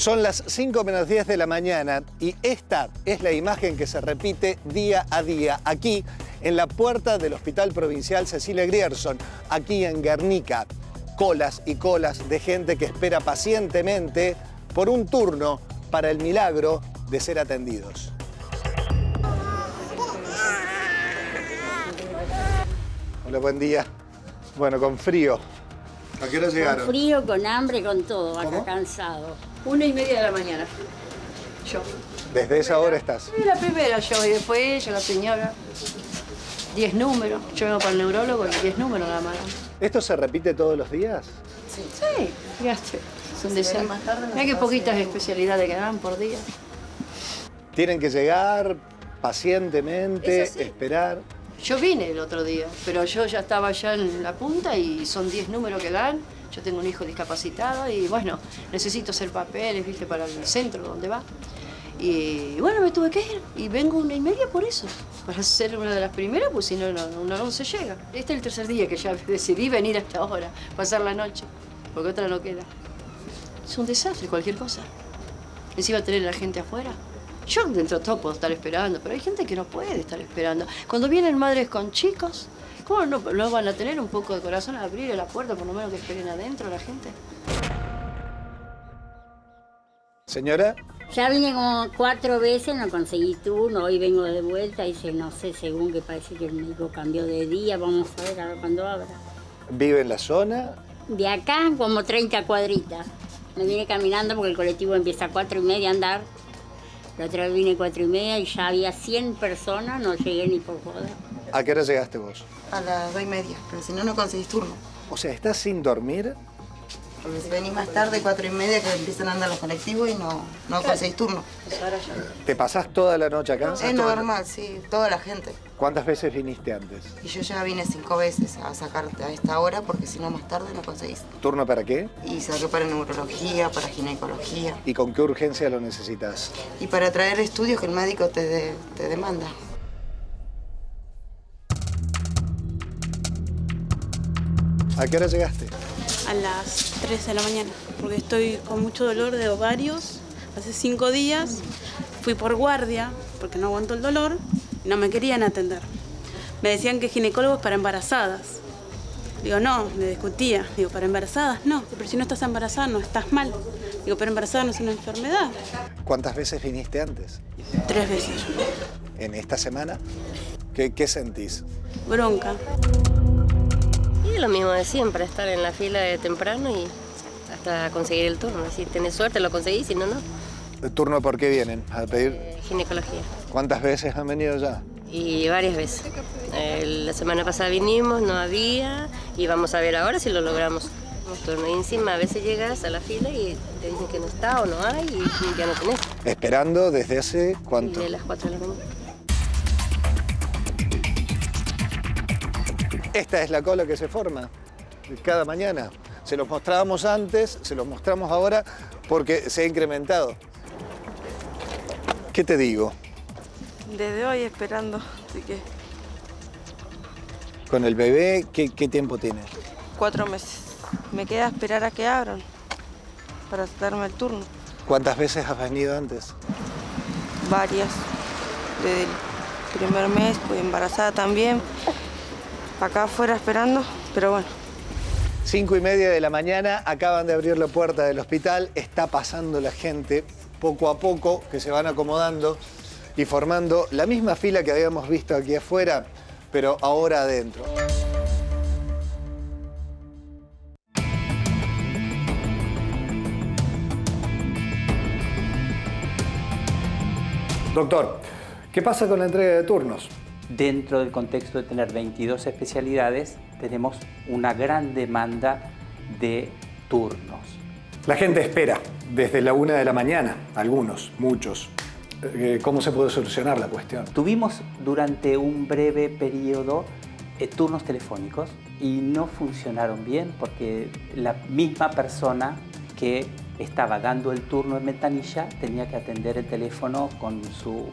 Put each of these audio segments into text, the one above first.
Son las 5 menos 10 de la mañana y esta es la imagen que se repite día a día aquí en la puerta del Hospital Provincial Cecilia Grierson, aquí en Guernica. Colas y colas de gente que espera pacientemente por un turno para el milagro de ser atendidos. Hola, buen día. Bueno, con frío. ¿A qué hora llegaron? Con frío, con hambre, con todo, acá ¿Cómo? cansado. Una y media de la mañana. Yo. Desde esa hora estás. La primera yo y después ella, la señora. Diez números. Yo vengo para el neurólogo y diez números nada más. ¿Esto se repite todos los días? Sí, fíjate. Es un desastre. Mira qué poquitas especialidades que dan por día. Tienen que llegar pacientemente, esperar. Yo vine el otro día, pero yo ya estaba allá en la punta y son 10 números que dan. Yo tengo un hijo discapacitado y bueno, necesito hacer papeles, viste, para el centro donde va. Y bueno, me tuve que ir y vengo una y media por eso, para ser una de las primeras, pues si no, no, no, no se llega. Este es el tercer día que ya decidí venir hasta ahora, pasar la noche, porque otra no queda. Es un desastre, cualquier cosa. Encima tener a la gente afuera. Yo dentro de todo puedo estar esperando, pero hay gente que no puede estar esperando. Cuando vienen madres con chicos, ¿cómo no, no van a tener un poco de corazón a abrir la puerta, por lo menos que esperen adentro la gente? Señora, Ya vine como cuatro veces, no conseguí turno, hoy vengo de vuelta y se, no sé, según que parece que el médico cambió de día, vamos a ver a ver cuándo abra. ¿vive en la zona? De acá como 30 cuadritas. Me vine caminando porque el colectivo empieza a cuatro y media a andar. La otra vez vine cuatro y media y ya había 100 personas, no llegué ni por joda. ¿A qué hora llegaste vos? A las dos y media, pero si no, no conseguís turno. O sea, ¿estás sin dormir? Porque si venís más tarde, cuatro y media, que empiezan a andar los colectivos y no, no conseguís turno. Pues. ¿Te pasás toda la noche acá? Es normal, sí, toda la gente. ¿Cuántas veces viniste antes? Y yo ya vine cinco veces a sacarte a esta hora porque si no, más tarde no conseguís. ¿Turno para qué? Y saqué para neurología, para ginecología ¿Y con qué urgencia lo necesitas? y para traer estudios que el médico te, de- te demanda. ¿A qué hora llegaste? A las 3 de la mañana, porque estoy con mucho dolor de ovarios. Hace cinco días fui por guardia, porque no aguanto el dolor, y no me querían atender. Me decían que ginecólogos para embarazadas. Digo, no, me discutía. Digo, para embarazadas no, pero si no estás embarazada no estás mal. Digo, pero embarazada no es una enfermedad. ¿Cuántas veces viniste antes? Tres veces. ¿En esta semana? ¿Qué, qué sentís? Bronca. Y lo mismo de siempre, estar en la fila de temprano y hasta conseguir el turno. Si tenés suerte lo conseguís, si no, no. ¿El turno por qué vienen? ¿A pedir? Eh, ginecología. ¿Cuántas veces han venido ya? Y varias veces. Eh, la semana pasada vinimos, no había, y vamos a ver ahora si lo logramos. Turno. Y encima a veces llegas a la fila y te dicen que no está o no hay y ya no tenés. Esperando desde hace cuánto? Y de las 4 de la mañana. Esta es la cola que se forma cada mañana. Se los mostrábamos antes, se los mostramos ahora porque se ha incrementado. ¿Qué te digo? Desde hoy esperando, así que Con el bebé, ¿qué, qué tiempo tienes? cuatro meses. Me queda esperar a que abran para darme el turno. ¿Cuántas veces has venido antes? varias. Desde el primer mes, pues embarazada también. Acá afuera esperando, pero bueno. Cinco y media de la mañana, acaban de abrir la puerta del hospital, está pasando la gente poco a poco, que se van acomodando y formando la misma fila que habíamos visto aquí afuera, pero ahora adentro. Doctor, ¿qué pasa con la entrega de turnos? Dentro del contexto de tener 22 especialidades, tenemos una gran demanda de turnos. La gente espera desde la una de la mañana, algunos, muchos. Eh, ¿Cómo se puede solucionar la cuestión? Tuvimos durante un breve periodo eh, turnos telefónicos y no funcionaron bien porque la misma persona que estaba dando el turno en ventanilla tenía que atender el teléfono con su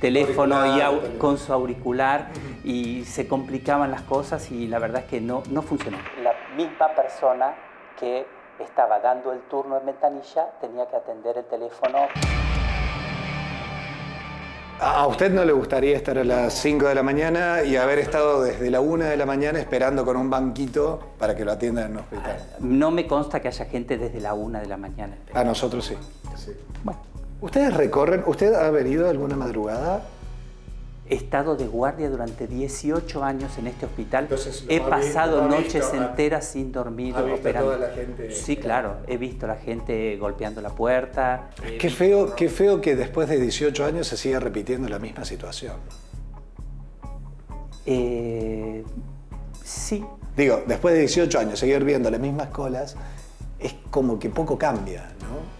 teléfono y au- con su auricular y se complicaban las cosas y la verdad es que no, no funcionó. La misma persona que estaba dando el turno en ventanilla, tenía que atender el teléfono. ¿A usted no le gustaría estar a las 5 de la mañana y haber estado desde la 1 de la mañana esperando con un banquito para que lo atiendan en un hospital? No me consta que haya gente desde la una de la mañana. A nosotros sí. Bueno, ¿Ustedes recorren? ¿Usted ha venido alguna madrugada? he estado de guardia durante 18 años en este hospital. Entonces, he pasado noches visto, ha- enteras sin dormir, ha visto operando. toda la gente- Sí, claro. He visto a la gente golpeando la puerta. eh, Qué feo, qué feo que después de 18 años se siga repitiendo la misma situación. eh, sí, Digo, después de 18 años seguir viendo las mismas colas es como que poco cambia, ¿no?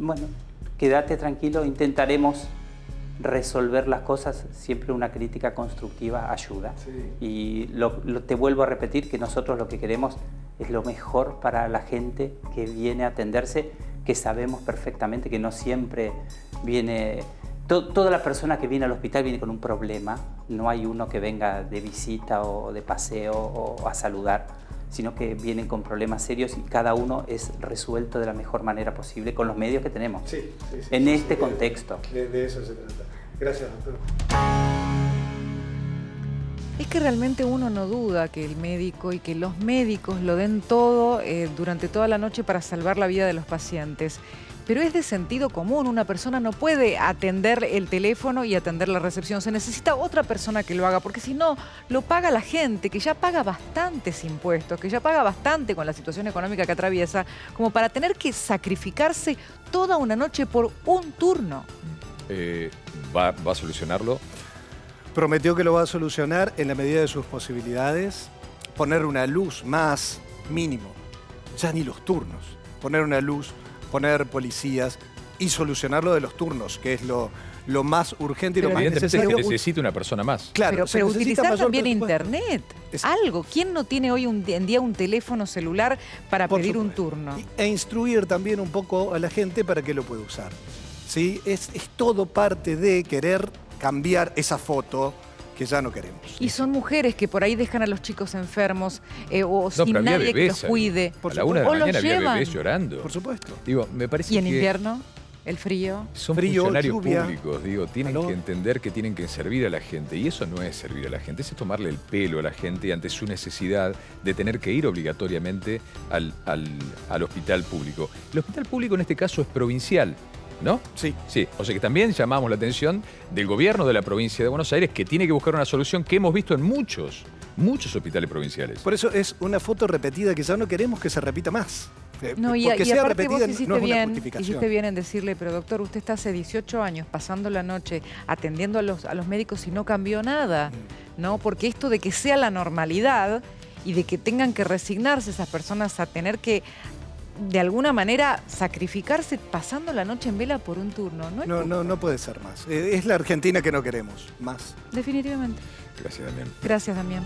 Bueno, quédate tranquilo, intentaremos resolver las cosas. Siempre una crítica constructiva ayuda. Y lo- lo- te vuelvo a repetir que nosotros lo que queremos es lo mejor para la gente que viene a atenderse, que sabemos perfectamente que no siempre viene... to- toda la persona que viene al hospital viene con un problema, no hay uno que venga de visita o de paseo o a saludar sino que vienen con problemas serios y cada uno es resuelto de la mejor manera posible con los medios que tenemos. Sí, sí, sí, en sí, este sí, contexto. De, de eso se trata. Gracias, doctor. Es que realmente uno no duda que el médico y que los médicos lo den todo eh, durante toda la noche para salvar la vida de los pacientes. Pero es de sentido común, una persona no puede atender el teléfono y atender la recepción, se necesita otra persona que lo haga, porque si no, lo paga la gente, que ya paga bastantes impuestos, que ya paga bastante con la situación económica que atraviesa, como para tener que sacrificarse toda una noche por un turno. Eh, ¿va, ¿Va a solucionarlo? Prometió que lo va a solucionar en la medida de sus posibilidades, poner una luz más mínimo, ya ni los turnos, poner una luz, poner policías y solucionar lo de los turnos, que es lo, lo más urgente y lo Pero más Evidentemente necesario. se necesita una persona más. Claro, pero, pero utilizar también internet. Es- Algo. ¿Quién no tiene hoy un, en día un teléfono celular para Por pedir un turno? Y- E instruir también un poco a la gente para que lo pueda usar. ¿Sí? Es, es todo parte de querer cambiar esa foto que ya no queremos. Y son mujeres que por ahí dejan a los chicos enfermos eh, o No, sin nadie que los cuide. Por a la una de la O los mañana había llevan. bebés llorando. Por supuesto. Digo, me parece Y en que invierno, el frío. son Frío, funcionarios lluvia, públicos, digo, tienen calor. que entender que tienen que servir a la gente. Y eso no es servir a la gente, es tomarle el pelo a la gente ante su necesidad de tener que ir obligatoriamente al, al- al hospital público. El hospital público en este caso es provincial, ¿no? Sí. Sí, o sea que también llamamos la atención del gobierno de la provincia de Buenos Aires que tiene que buscar una solución que hemos visto en muchos, muchos hospitales provinciales. Por eso es una foto repetida que ya no queremos que se repita más. Eh, No, y, Porque y sea aparte vos repetida hiciste no es una bien, justificación. hiciste bien en decirle, pero doctor, usted está hace 18 años pasando la noche atendiendo a los, a los médicos y no cambió nada, Mm. ¿no? Porque esto de que sea la normalidad y de que tengan que resignarse esas personas a tener que de alguna manera sacrificarse pasando la noche en vela por un turno, ¿no? es No, no, no puede ser más. Es la Argentina que no queremos. Más. Definitivamente. Gracias, Damián. Gracias, Damián.